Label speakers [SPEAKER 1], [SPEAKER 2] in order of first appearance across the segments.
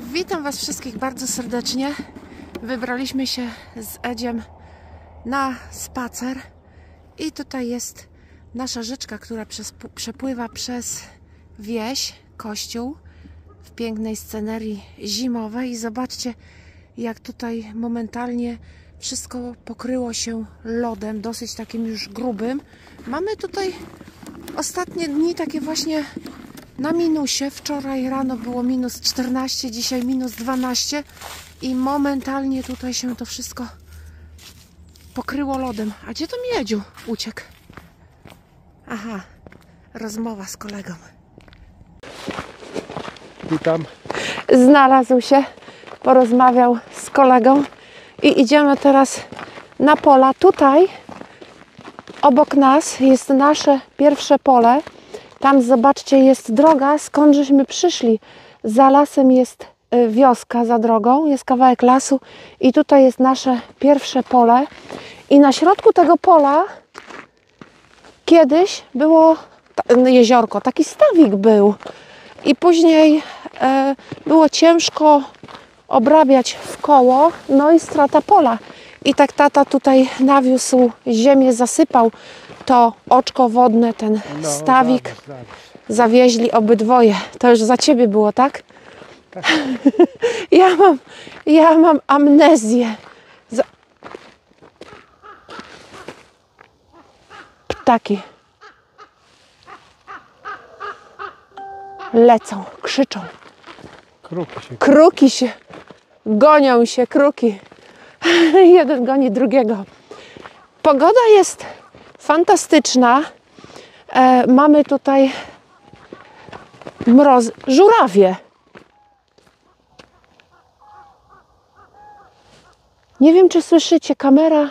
[SPEAKER 1] Witam Was wszystkich bardzo serdecznie. Wybraliśmy się z Edziem na spacer i tutaj jest nasza rzeczka, która przepływa przez wieś, kościół w pięknej scenerii zimowej i zobaczcie jak tutaj momentalnie wszystko pokryło się lodem, dosyć takim już grubym. Mamy tutaj ostatnie dni takie właśnie na minusie. Wczoraj rano było minus 14, dzisiaj minus 12 i momentalnie tutaj się to wszystko pokryło lodem. A gdzie to miedziu uciekł? Aha, rozmowa z kolegą.
[SPEAKER 2] Witam.
[SPEAKER 1] Znalazł się, porozmawiał z kolegą i idziemy teraz na pola. Tutaj obok nas jest nasze pierwsze pole. Tam zobaczcie jest droga, skąd żeśmy przyszli. Za lasem jest y, wioska za drogą, jest kawałek lasu i tutaj jest nasze pierwsze pole. I na środku tego pola kiedyś było jeziorko, taki stawik był. I później e, było ciężko obrabiać w koło, no i strata pola. I tak tata tutaj nawiózł ziemię, zasypał to oczko wodne, ten
[SPEAKER 2] No,
[SPEAKER 1] stawik. Zawieźli obydwoje. To już za ciebie było, tak? ja, mam, ja mam amnezję. Za... Ptaki. Lecą, krzyczą.
[SPEAKER 2] Kruki się.
[SPEAKER 1] Kruki się gonią się, kruki. Jeden goni drugiego. Pogoda jest fantastyczna. E, mamy tutaj mroz, żurawie. Nie wiem, czy słyszycie, kamera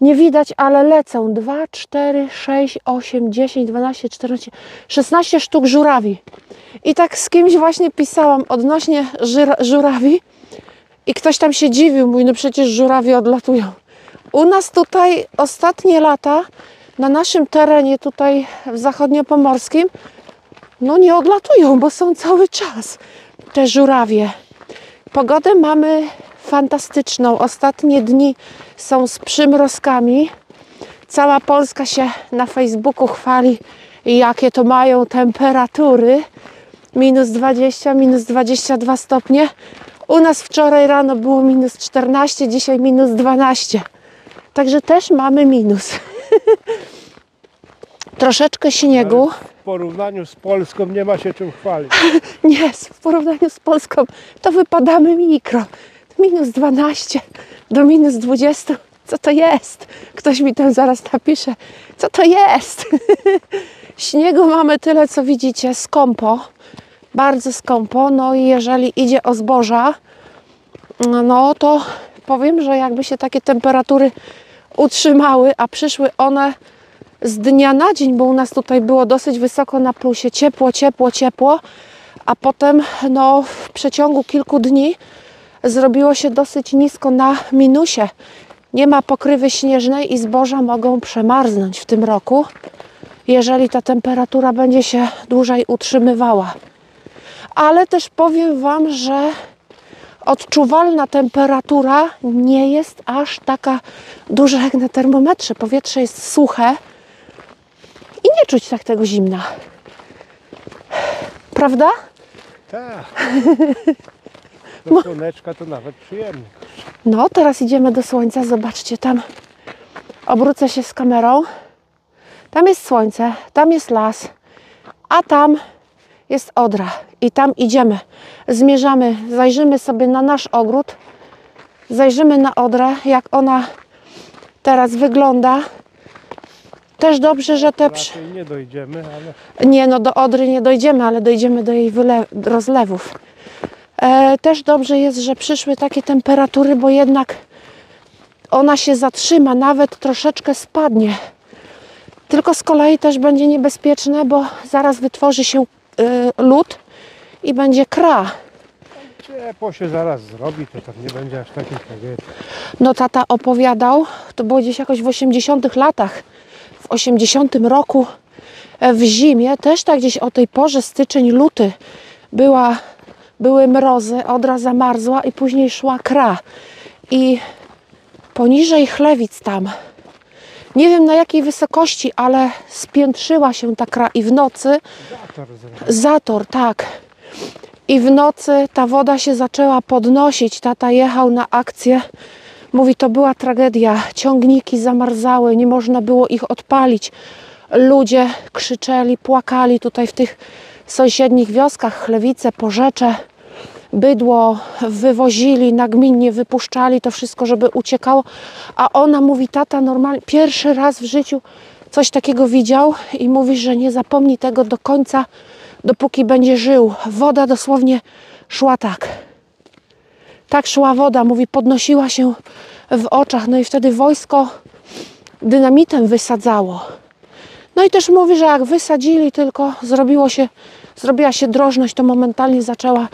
[SPEAKER 1] nie widać, ale lecą 2, 4, 6, 8, 10, 12, 14, 16 sztuk żurawi. I tak z kimś właśnie pisałam odnośnie żurawi i ktoś tam się dziwił, mówi, no przecież żurawie odlatują. U nas tutaj ostatnie lata, na naszym terenie tutaj w zachodniopomorskim, no nie odlatują, bo są cały czas te żurawie. Pogodę mamy fantastyczną. Ostatnie dni są z przymrozkami. Cała Polska się na Facebooku chwali, jakie to mają temperatury. Minus 20, minus 22 stopnie. U nas wczoraj rano było minus 14, dzisiaj minus 12. Także też mamy minus. Troszeczkę śniegu.
[SPEAKER 2] W porównaniu z Polską nie ma się czym chwalić.
[SPEAKER 1] Nie, w porównaniu z Polską to wypadamy mikro. Minus 12 do minus 20. Co to jest? Ktoś mi tam zaraz napisze. Co to jest? Śniegu mamy tyle, co widzicie, skąpo. Bardzo skąpo. No i jeżeli idzie o zboża, no to powiem, że jakby się takie temperatury utrzymały, a przyszły one z dnia na dzień, bo u nas tutaj było dosyć wysoko na plusie, ciepło, ciepło, ciepło, a potem no, w przeciągu kilku dni zrobiło się dosyć nisko na minusie. Nie ma pokrywy śnieżnej i zboża mogą przemarznąć w tym roku, jeżeli ta temperatura będzie się dłużej utrzymywała. Ale też powiem Wam, że odczuwalna temperatura nie jest aż taka duża jak na termometrze. Powietrze jest suche i nie czuć tak tego zimna. Prawda?
[SPEAKER 2] Tak. Do słoneczka to nawet przyjemnie.
[SPEAKER 1] No, teraz idziemy do słońca. Zobaczcie, tam obrócę się z kamerą. Tam jest słońce, tam jest las, a tam jest Odra. I tam idziemy. Zmierzamy, zajrzymy sobie na nasz ogród. Zajrzymy na Odrę, jak ona teraz wygląda. Też dobrze, że te... przy-
[SPEAKER 2] nie dojdziemy, ale
[SPEAKER 1] Nie, no do Odry nie dojdziemy, ale dojdziemy do jej wyle- rozlewów. E, też dobrze jest, że przyszły takie temperatury, bo jednak ona się zatrzyma, nawet troszeczkę spadnie. Tylko z kolei też będzie niebezpieczne, bo zaraz wytworzy się lód i będzie kra.
[SPEAKER 2] ciepło się zaraz zrobi, to tam nie będzie aż takiej tragedii.
[SPEAKER 1] No tata opowiadał, to było gdzieś jakoś w 80 latach, w 80 roku e, w zimie, też tak gdzieś o tej porze, styczeń, luty, była były mrozy, Odra zamarzła i później szła kra. I poniżej Chlewic tam, nie wiem na jakiej wysokości, ale spiętrzyła się ta kra i w nocy
[SPEAKER 2] Zator.
[SPEAKER 1] Zator, tak. I w nocy ta woda się zaczęła podnosić. Tata jechał na akcję. Mówi, to była tragedia. Ciągniki zamarzały, nie można było ich odpalić. Ludzie krzyczeli, płakali tutaj w tych sąsiednich wioskach, Chlewice, Porzecze. Bydło wywozili, nagminnie wypuszczali to wszystko, żeby uciekało. A ona mówi, tata normalnie, pierwszy raz w życiu coś takiego widział i mówi, że nie zapomni tego do końca, dopóki będzie żył. Woda dosłownie szła tak. Tak szła woda, mówi, podnosiła się w oczach. No i wtedy wojsko dynamitem wysadzało. No i też mówi, że jak wysadzili tylko, zrobiło się, zrobiła się drożność, to momentalnie zaczęła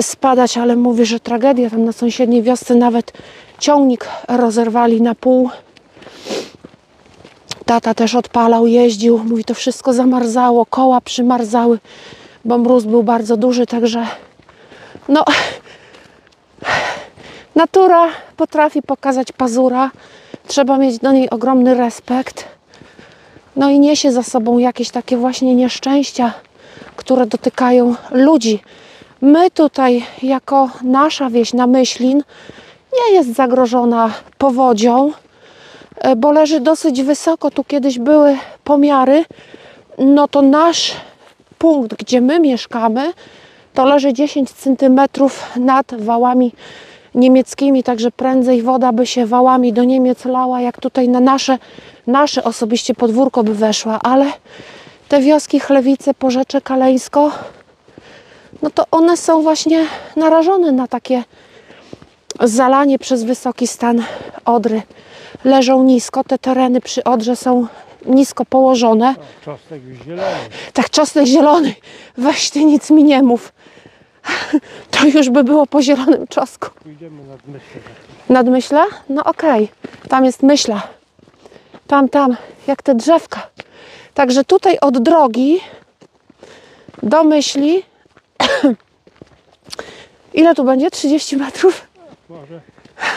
[SPEAKER 1] spadać, ale mówi, że tragedia. Tam na sąsiedniej wiosce nawet ciągnik rozerwali na pół. Tata też odpalał, jeździł. Mówi, to wszystko zamarzało, koła przymarzały, bo mróz był bardzo duży, także no natura potrafi pokazać pazura. Trzeba mieć do niej ogromny respekt. No i niesie za sobą jakieś takie właśnie nieszczęścia, które dotykają ludzi. My tutaj, jako nasza wieś na Myślin, nie jest zagrożona powodzią, e, bo leży dosyć wysoko. Tu kiedyś były pomiary. No to nasz punkt, gdzie my mieszkamy, to leży 10 cm nad wałami niemieckimi, także prędzej woda by się wałami do Niemiec lała, jak tutaj na nasze, nasze osobiście podwórko by weszła, ale te wioski Chlewice, Porzecze, Kaleńsko, no to one są właśnie narażone na takie zalanie przez wysoki stan Odry. Leżą nisko, te tereny przy Odrze są nisko położone.
[SPEAKER 2] O, czosnek zielony.
[SPEAKER 1] Tak czosnek zielony, weź ty nic mi nie mów. To już by było po zielonym czosnku.
[SPEAKER 2] Pójdziemy nad myślę.
[SPEAKER 1] Nad myślę? No okej, tam jest myśla. Tam, tam, jak te drzewka. Także tutaj od drogi do myśli. Ile tu będzie? 30 metrów?
[SPEAKER 2] Może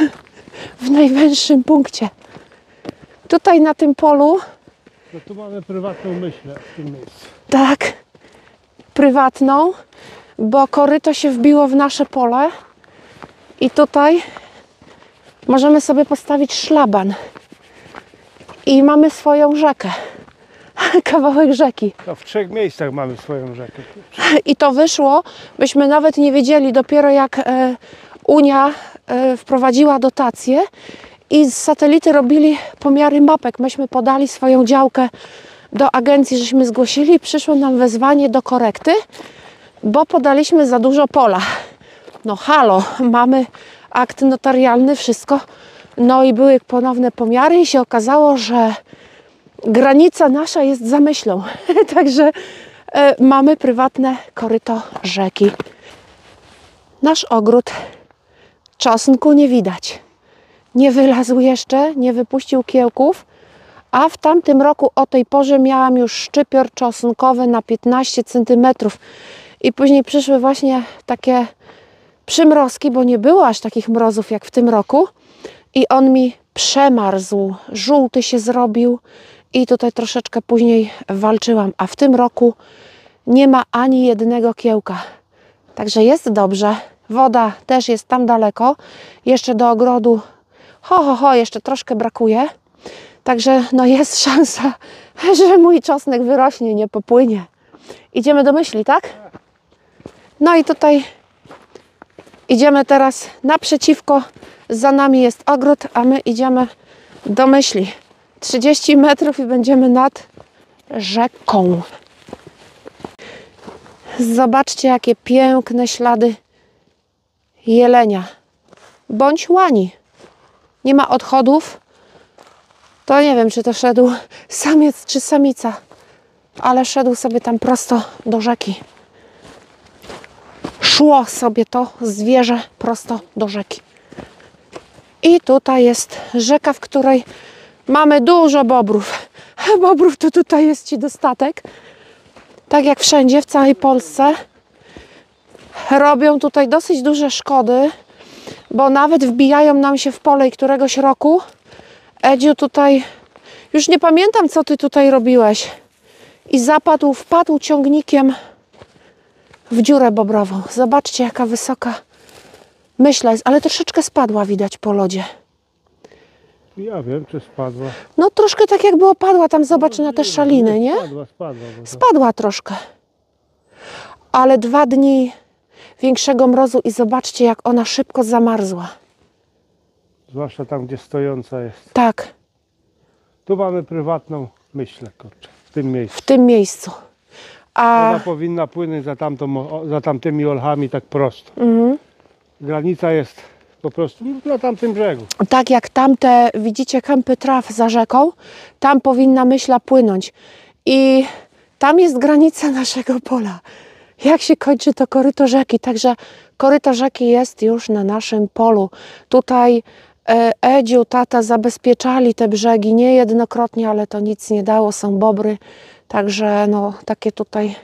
[SPEAKER 1] W najwęższym punkcie. Tutaj na tym polu,
[SPEAKER 2] no tu mamy prywatną myślę w tym miejscu.
[SPEAKER 1] tak, prywatną, bo koryto się wbiło w nasze pole. I tutaj możemy sobie postawić szlaban. I mamy swoją rzekę. Kawałek rzeki.
[SPEAKER 2] To w trzech miejscach mamy swoją rzekę.
[SPEAKER 1] I to wyszło, byśmy nawet nie wiedzieli, dopiero jak e, Unia e, wprowadziła dotacje i z satelity robili pomiary mapek. Myśmy podali swoją działkę do agencji, żeśmy zgłosili przyszło nam wezwanie do korekty, bo podaliśmy za dużo pola. No halo, mamy akt notarialny, wszystko. No i były ponowne pomiary i się okazało, że granica nasza jest za myślą. Także e, mamy prywatne koryto rzeki. Nasz ogród czosnku nie widać. Nie wylazł jeszcze, nie wypuścił kiełków, a w tamtym roku o tej porze miałam już szczypior czosnkowy na 15 cm. I później przyszły właśnie takie przymrozki, bo nie było aż takich mrozów jak w tym roku. I on mi przemarzł, żółty się zrobił i tutaj troszeczkę później walczyłam. A w tym roku nie ma ani jednego kiełka. Także jest dobrze. Woda też jest tam daleko. Jeszcze do ogrodu, ho, ho, ho, jeszcze troszkę brakuje. Także no jest szansa, że mój czosnek wyrośnie, nie popłynie. Idziemy do myśli, tak? No i tutaj idziemy teraz naprzeciwko. Za nami jest ogród, a my idziemy do myśli. 30 metrów i będziemy nad rzeką. Zobaczcie, jakie piękne ślady jelenia bądź łani. Nie ma odchodów. To nie wiem, czy to szedł samiec czy samica, ale szedł sobie tam prosto do rzeki. Szło sobie to zwierzę prosto do rzeki. I tutaj jest rzeka, w której mamy dużo bobrów. Bobrów to tutaj jest ci dostatek. Tak jak wszędzie w całej Polsce. robią tutaj dosyć duże szkody, bo nawet wbijają nam się w pole i któregoś roku Edziu tutaj, już nie pamiętam co ty tutaj robiłeś i zapadł, wpadł ciągnikiem w dziurę bobrową. Zobaczcie jaka wysoka myśla jest, ale troszeczkę spadła widać po lodzie.
[SPEAKER 2] Ja wiem, czy spadła.
[SPEAKER 1] No troszkę tak jakby opadła tam, zobacz na te szaliny, nie?
[SPEAKER 2] Spadła, spadła.
[SPEAKER 1] Spadła troszkę. Ale dwa dni większego mrozu i zobaczcie, jak ona szybko zamarzła.
[SPEAKER 2] Zwłaszcza tam, gdzie stojąca jest.
[SPEAKER 1] Tak,
[SPEAKER 2] Tu mamy prywatną myślę, kurczę, w tym miejscu.
[SPEAKER 1] w tym miejscu. A
[SPEAKER 2] Ona powinna płynąć za, tamtą, za tamtymi olchami tak prosto.
[SPEAKER 1] mhm.
[SPEAKER 2] Granica jest po prostu na tamtym brzegu.
[SPEAKER 1] tak jak tamte, widzicie, kępy traw za rzeką, tam powinna myśla płynąć. I tam jest granica naszego pola. Jak się kończy to koryto rzeki. Także koryto rzeki jest już na naszym polu. Tutaj e, Edziu, tata zabezpieczali te brzegi niejednokrotnie, ale to nic nie dało. Są bobry. Także no, takie tutaj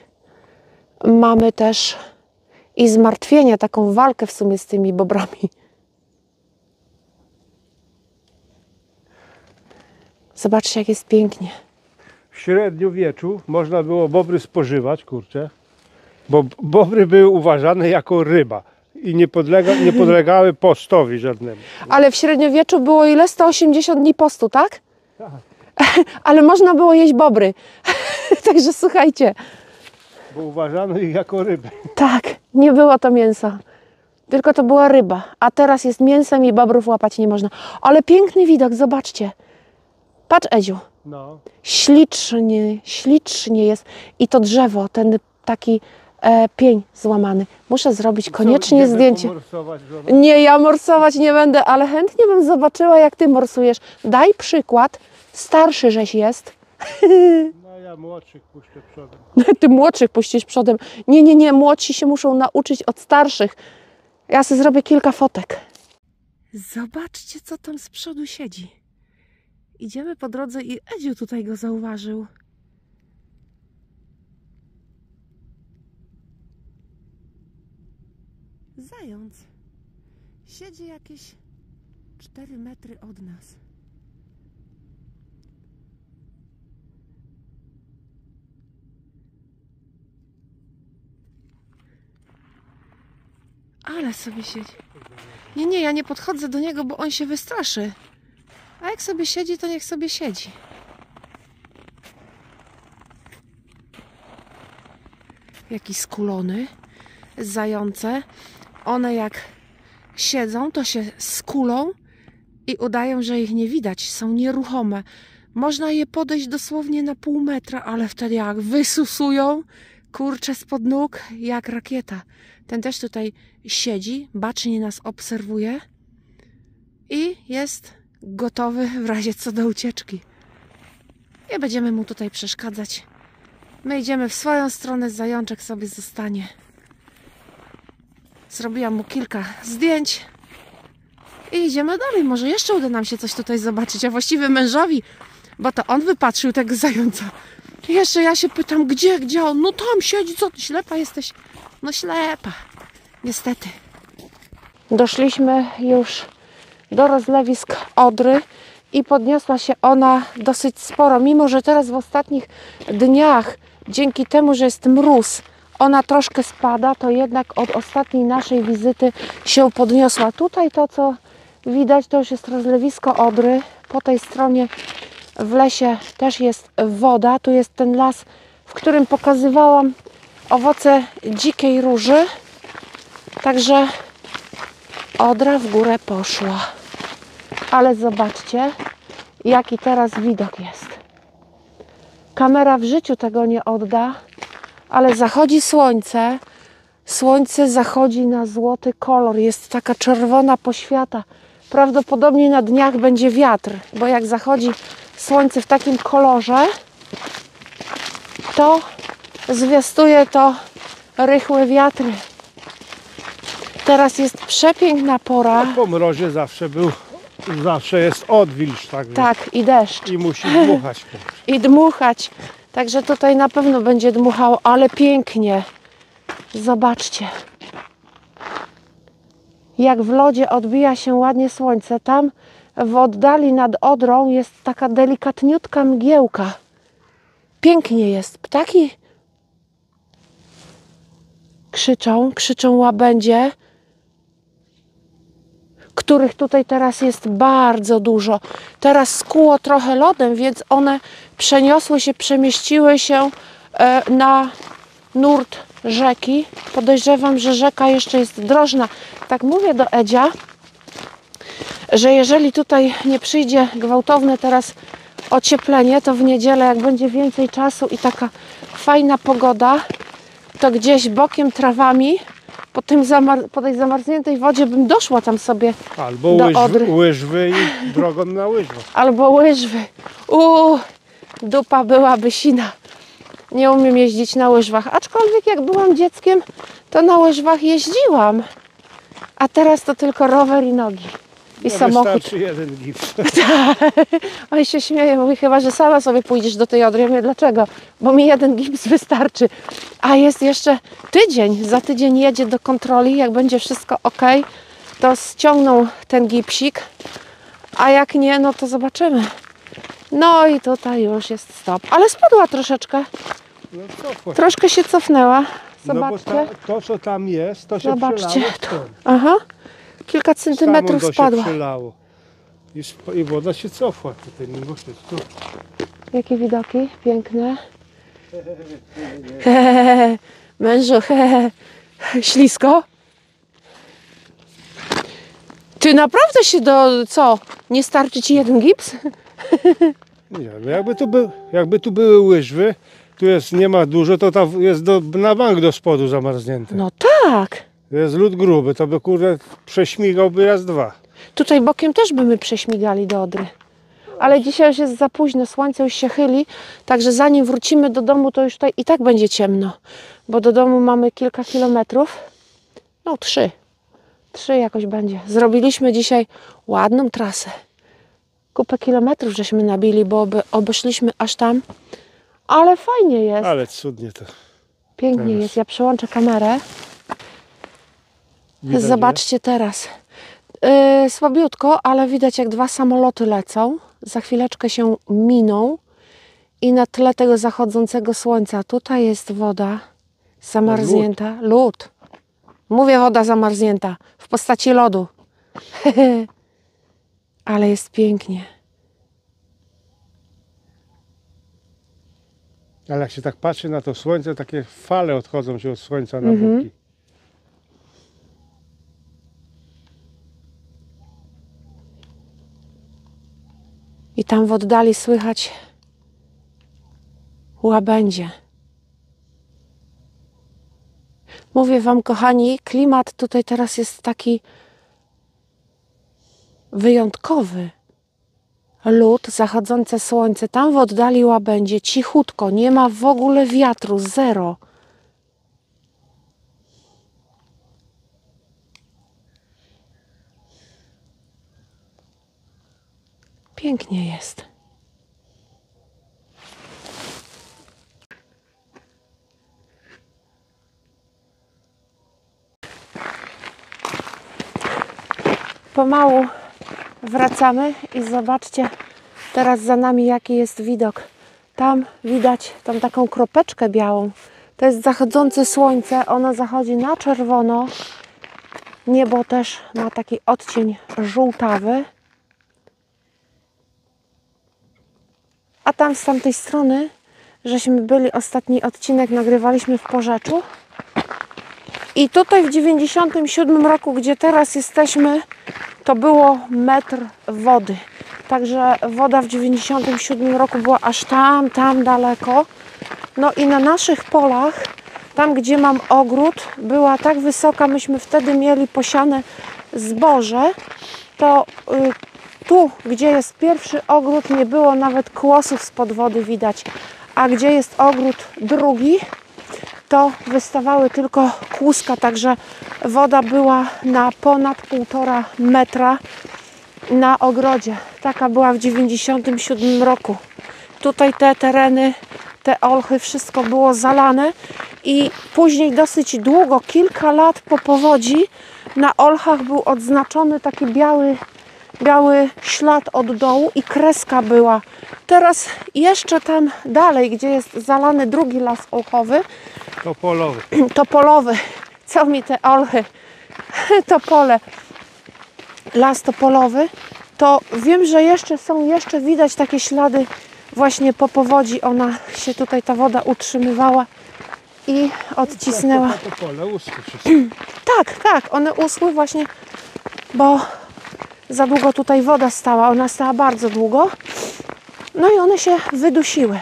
[SPEAKER 1] mamy też i zmartwienie, taką walkę w sumie z tymi bobrami. Zobaczcie, jak jest pięknie.
[SPEAKER 2] W średniowieczu można było bobry spożywać, kurczę, bo bobry były uważane jako ryba i nie, podlega, nie podlegały postowi żadnemu.
[SPEAKER 1] Ale w średniowieczu było ile? 180 dni postu, tak?
[SPEAKER 2] Tak.
[SPEAKER 1] Ale można było jeść bobry. Także słuchajcie,
[SPEAKER 2] Bo uważano ich jako ryby.
[SPEAKER 1] tak, nie było to mięso. Tylko to była ryba. A teraz jest mięsem i bobrów łapać nie można. Ale piękny widok, zobaczcie. Patrz, Edziu.
[SPEAKER 2] No.
[SPEAKER 1] Ślicznie, ślicznie jest. I to drzewo, ten taki e, pień złamany. Muszę zrobić koniecznie
[SPEAKER 2] Co,
[SPEAKER 1] zdjęcie. Nie, ja morsować nie będę, ale chętnie bym zobaczyła, jak ty morsujesz. Daj przykład. Starszy żeś jest.
[SPEAKER 2] No ja młodszych puszczę przodem.
[SPEAKER 1] Ty młodszych puścisz przodem. Nie, nie, nie. Młodsi się muszą nauczyć od starszych. Ja sobie zrobię kilka fotek. Zobaczcie, co tam z przodu siedzi. Idziemy po drodze i Edziu tutaj go zauważył. Zając. Siedzi jakieś 4 metry od nas. Ale sobie siedzi. Nie, nie, ja nie podchodzę do niego, bo on się wystraszy. A jak sobie siedzi, to niech sobie siedzi. Jaki skulony. Zające. One jak siedzą, to się skulą i udają, że ich nie widać. Są nieruchome. Można je podejść dosłownie na pół metra, ale wtedy jak wysusują, kurczę spod nóg, jak rakieta. Ten też tutaj siedzi, bacznie nas obserwuje i jest gotowy w razie co do ucieczki. Nie będziemy mu tutaj przeszkadzać. My idziemy w swoją stronę, zajączek sobie zostanie. Zrobiłam mu kilka zdjęć i idziemy dalej. Może jeszcze uda nam się coś tutaj zobaczyć, a właściwie mężowi, bo to on wypatrzył tego zająca. Jeszcze ja się pytam, gdzie, gdzie on? No tam siedzi, co ty, ślepa jesteś? No ślepa, niestety. Doszliśmy już do rozlewisk Odry i podniosła się ona dosyć sporo, mimo że teraz w ostatnich dniach, dzięki temu, że jest mróz, ona troszkę spada, to jednak od ostatniej naszej wizyty się podniosła. Tutaj to, co widać, to już jest rozlewisko Odry. Po tej stronie w lesie też jest woda. Tu jest ten las, w którym pokazywałam owoce dzikiej róży. Także Odra w górę poszła. Ale zobaczcie, jaki teraz widok jest. Kamera w życiu tego nie odda, ale zachodzi słońce. Słońce zachodzi na złoty kolor. Jest taka czerwona poświata. Prawdopodobnie na dniach będzie wiatr, bo jak zachodzi słońce w takim kolorze, to zwiastuje to rychłe wiatry. Teraz jest przepiękna pora.
[SPEAKER 2] Po mrozie zawsze był, zawsze jest odwilż, tak?
[SPEAKER 1] Tak, i deszcz.
[SPEAKER 2] I musi dmuchać.
[SPEAKER 1] I dmuchać. Także tutaj na pewno będzie dmuchał, ale pięknie. Zobaczcie. jak w lodzie odbija się ładnie słońce. Tam w oddali nad Odrą jest taka delikatniutka mgiełka. Pięknie jest. Ptaki krzyczą, krzyczą łabędzie, których tutaj teraz jest bardzo dużo. Teraz skuło trochę lodem, więc one przeniosły się, przemieściły się e, na nurt rzeki. Podejrzewam, że rzeka jeszcze jest drożna. Tak mówię do Edzia, że jeżeli tutaj nie przyjdzie gwałtowne teraz ocieplenie, to w niedzielę, jak będzie więcej czasu i taka fajna pogoda, to gdzieś bokiem trawami po, tym zamar- po tej zamarzniętej wodzie bym doszła tam sobie
[SPEAKER 2] Albo
[SPEAKER 1] Do
[SPEAKER 2] łyżwy,
[SPEAKER 1] Odry.
[SPEAKER 2] łyżwy i drogą na łyżwach.
[SPEAKER 1] albo łyżwy. Uuu, dupa byłaby sina. Nie umiem jeździć na łyżwach, aczkolwiek jak byłam dzieckiem, to na łyżwach jeździłam. A teraz to tylko rower i nogi. I
[SPEAKER 2] No
[SPEAKER 1] samochód.
[SPEAKER 2] Jeden gips.
[SPEAKER 1] On się śmieje, mówi chyba, że sama sobie pójdziesz do tej Odry. Ja mówię, dlaczego? Bo mi jeden gips wystarczy. A jest jeszcze tydzień. Za tydzień jedzie do kontroli. Jak będzie wszystko ok, to ściągną ten gipsik. A jak nie, no to zobaczymy. No i tutaj już jest stop. Ale spadła troszeczkę.
[SPEAKER 2] No.
[SPEAKER 1] Troszkę się cofnęła.
[SPEAKER 2] no bo
[SPEAKER 1] Zobaczcie.
[SPEAKER 2] ta, to co tam jest, to się
[SPEAKER 1] Zobaczcie. Aha. Kilka centymetrów
[SPEAKER 2] to
[SPEAKER 1] spadła.
[SPEAKER 2] się przelało. I, woda się cofła tutaj mimo wszystko.
[SPEAKER 1] Jakie widoki piękne. Hehehe. Mężu, ślisko. Ty naprawdę się do co? Nie starczy ci jeden gips?
[SPEAKER 2] Nie, no jakby tu, jakby tu były łyżwy, tu jest, nie ma dużo, to tam jest do, na bank do spodu zamarznięte.
[SPEAKER 1] No tak.
[SPEAKER 2] Jest lód gruby, to by kurde prześmigałby raz dwa.
[SPEAKER 1] Tutaj bokiem też by my prześmigali do Odry. Ale dzisiaj już jest za późno, słońce już się chyli, także zanim wrócimy do domu, to już tutaj i tak będzie ciemno, bo do domu mamy kilka kilometrów. No trzy. Trzy jakoś będzie. Zrobiliśmy dzisiaj ładną trasę. Kupę kilometrów żeśmy nabili, bo obeszliśmy aż tam. Ale fajnie jest.
[SPEAKER 2] Ale cudnie to.
[SPEAKER 1] Pięknie
[SPEAKER 2] teraz.
[SPEAKER 1] jest. Ja przełączę kamerę.
[SPEAKER 2] Widać,
[SPEAKER 1] Zobaczcie teraz. Yy, słabiutko, ale widać jak dwa samoloty lecą. Za chwileczkę się miną i na tle tego zachodzącego słońca tutaj jest woda zamarznięta. Lód. Mówię woda zamarznięta w postaci lodu. ale jest pięknie.
[SPEAKER 2] Ale jak się tak patrzy na to słońce, takie fale odchodzą się od słońca na
[SPEAKER 1] Mhm.
[SPEAKER 2] boki.
[SPEAKER 1] I tam w oddali słychać łabędzie. Mówię Wam, kochani, klimat tutaj teraz jest taki wyjątkowy. Lód, zachodzące słońce, tam w oddali łabędzie, cichutko, nie ma w ogóle wiatru, zero. Pięknie jest. Pomału wracamy i zobaczcie teraz za nami jaki jest widok. Tam widać tą taką kropeczkę białą. To jest zachodzące słońce. Ono zachodzi na czerwono. Niebo też ma taki odcień żółtawy. A tam z tamtej strony, żeśmy byli ostatni odcinek, nagrywaliśmy w Porzeczu. I tutaj w 97 roku, gdzie teraz jesteśmy, to było metr wody. Także woda w 97 roku była aż tam, tam daleko. No i na naszych polach, tam gdzie mam ogród, była tak wysoka, myśmy wtedy mieli posiane zboże, to y, tu, gdzie jest pierwszy ogród, nie było nawet kłosów spod wody widać. A gdzie jest ogród drugi, to wystawały tylko kłuska, także woda była na ponad półtora metra na ogrodzie. Taka była w 97 roku. Tutaj te tereny, te olchy, wszystko było zalane i później dosyć długo, kilka lat po powodzi, na olchach był odznaczony taki biały, biały ślad od dołu i kreska była. Teraz jeszcze tam dalej, gdzie jest zalany drugi las olchowy,
[SPEAKER 2] Topolowy.
[SPEAKER 1] topolowy. Co mi te olchy? Topole. Las topolowy. To wiem, że jeszcze są, jeszcze widać takie ślady właśnie po powodzi. Ona się tutaj, ta woda utrzymywała i odcisnęła.
[SPEAKER 2] Topole, uschły.
[SPEAKER 1] Tak, tak, one uschły właśnie, bo za długo tutaj woda stała. Ona stała bardzo długo. No i one się wydusiły.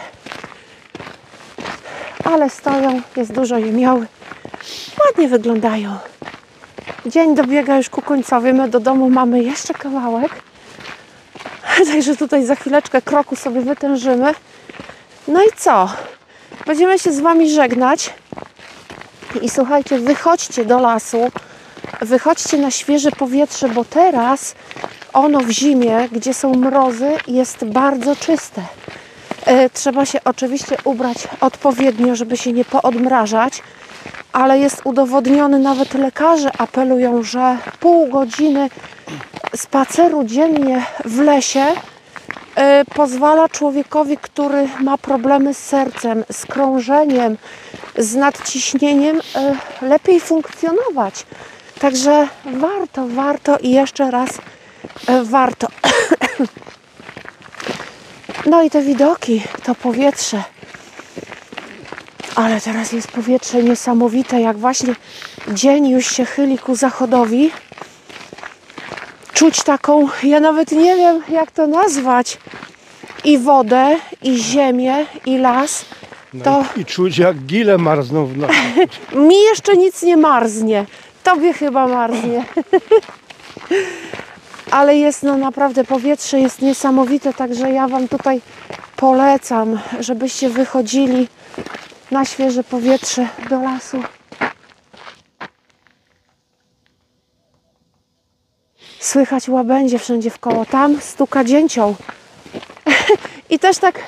[SPEAKER 1] Ale stoją, jest dużo jemioły. Ładnie wyglądają. Dzień dobiega już ku końcowi. My do domu mamy jeszcze kawałek. Także tutaj za chwileczkę kroku sobie wytężymy. No i co? Będziemy się z Wami żegnać. I słuchajcie, wychodźcie do lasu, wychodźcie na świeże powietrze, bo teraz ono w zimie, gdzie są mrozy, jest bardzo czyste. E, Trzeba się oczywiście ubrać odpowiednio, żeby się nie poodmrażać, ale jest udowodnione, nawet lekarze apelują, że pół godziny spaceru dziennie w lesie e, pozwala człowiekowi, który ma problemy z sercem, z krążeniem, z nadciśnieniem, e, lepiej funkcjonować. Także warto, warto i jeszcze raz e, warto. No i te widoki, to powietrze. Ale teraz jest powietrze niesamowite, jak właśnie dzień już się chyli ku zachodowi. Czuć taką, ja nawet nie wiem jak to nazwać, i wodę, i ziemię, i las.
[SPEAKER 2] No
[SPEAKER 1] To
[SPEAKER 2] i, I czuć jak gile marzną w nocy.
[SPEAKER 1] mi jeszcze nic nie marznie. Tobie chyba marznie. Ale jest no naprawdę powietrze jest niesamowite, także ja Wam tutaj polecam, żebyście wychodzili na świeże powietrze do lasu. Słychać łabędzie wszędzie w koło. Tam stuka dzięcioł. I też tak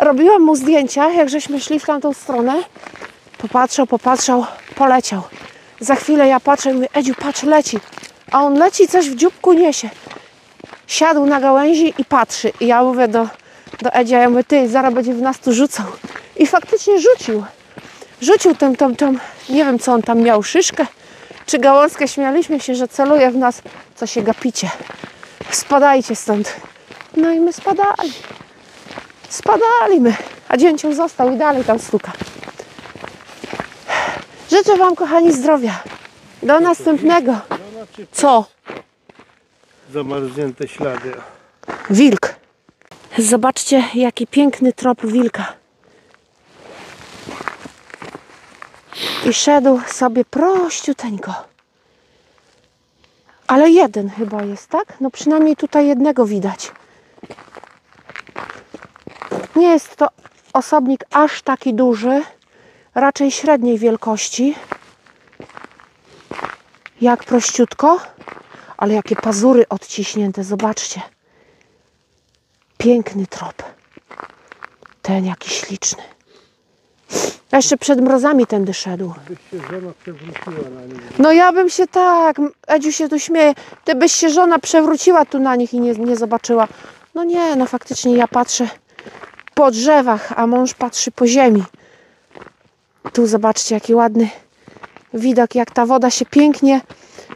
[SPEAKER 1] robiłam mu zdjęcia, jak żeśmy szli w tamtą stronę. Popatrzał, popatrzał, poleciał. Za chwilę ja patrzę i mówię, Edziu, patrz, leci. A on leci, coś w dzióbku niesie. Siadł na gałęzi i patrzy. I ja mówię do, do Edzia, ja mówię, ty, zaraz będzie w nas tu rzucał. I faktycznie rzucił. Rzucił tą, tą, tą, nie wiem co on tam miał, szyszkę czy gałązkę. Śmialiśmy się, że celuje w nas. Co się gapicie? Spadajcie stąd. No i my spadali. Spadali my. A dzięcioł został i dalej tam stuka. Życzę Wam, kochani, zdrowia. Do następnego. Co?
[SPEAKER 2] Zamarznięte ślady.
[SPEAKER 1] Wilk. Zobaczcie, jaki piękny trop wilka. I szedł sobie prościuteńko. Ale jeden chyba jest, tak? No przynajmniej tutaj jednego widać. Nie jest to osobnik aż taki duży, raczej średniej wielkości. Jak prościutko, ale jakie pazury odciśnięte, zobaczcie. Piękny trop. Ten jaki śliczny. Ja jeszcze przed mrozami tędy szedł. No ja bym się tak, Edziu się tu śmieje, ty byś się żona przewróciła tu na nich i nie, nie zobaczyła. No nie, no faktycznie ja patrzę po drzewach, a mąż patrzy po ziemi. Tu zobaczcie jaki ładny widok, jak ta woda się pięknie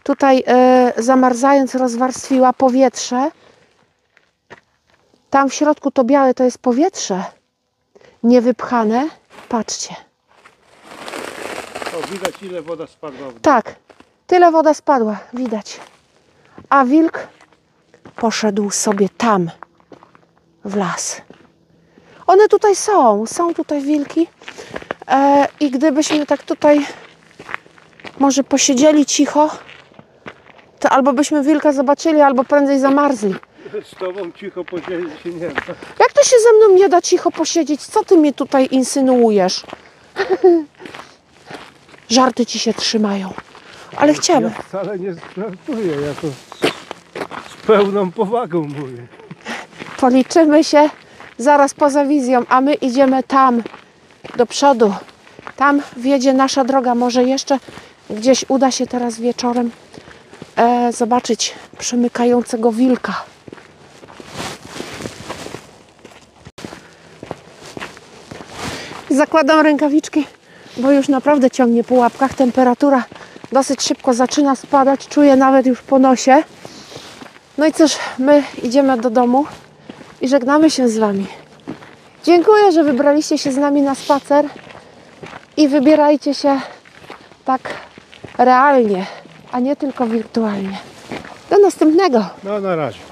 [SPEAKER 1] tutaj e, zamarzając rozwarstwiła powietrze. Tam w środku to białe to jest powietrze niewypchane. Patrzcie.
[SPEAKER 2] O, widać ile woda spadła.
[SPEAKER 1] Tak, tyle woda spadła, widać. A wilk poszedł sobie tam, w las. One tutaj są, są tutaj wilki. E, I gdybyśmy tak tutaj może posiedzieli cicho, to albo byśmy wilka zobaczyli, albo prędzej zamarzli.
[SPEAKER 2] Z tobą cicho posiedzieć się nie da.
[SPEAKER 1] Jak to się ze mną nie da cicho posiedzieć? Co ty mnie tutaj insynuujesz? Żarty ci się trzymają. Ale chciałabym.
[SPEAKER 2] Ja wcale nie żartuję, ja to z pełną powagą mówię.
[SPEAKER 1] Policzymy się zaraz poza wizją, a my idziemy tam, do przodu. Tam wiedzie nasza droga. Może jeszcze gdzieś uda się teraz wieczorem e, zobaczyć przemykającego wilka. Zakładam rękawiczki, bo już naprawdę ciągnie po łapkach. Temperatura dosyć szybko zaczyna spadać, czuję nawet już po nosie. No i cóż, my idziemy do domu i żegnamy się z Wami. Dziękuję, że wybraliście się z nami na spacer i wybierajcie się tak realnie, a nie tylko wirtualnie. Do następnego!
[SPEAKER 2] No na razie.